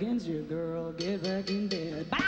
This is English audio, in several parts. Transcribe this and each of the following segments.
against your girl, get back in bed. Bye.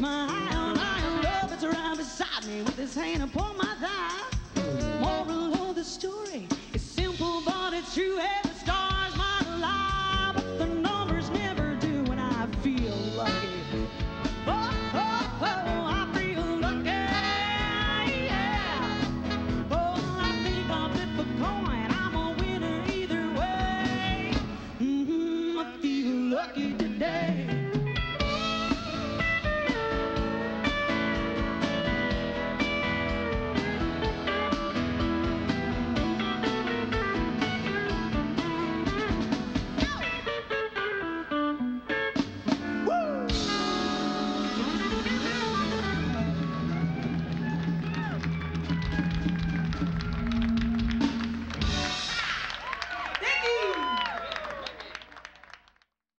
my eye on, I love. It's right beside me with his hand upon my thigh.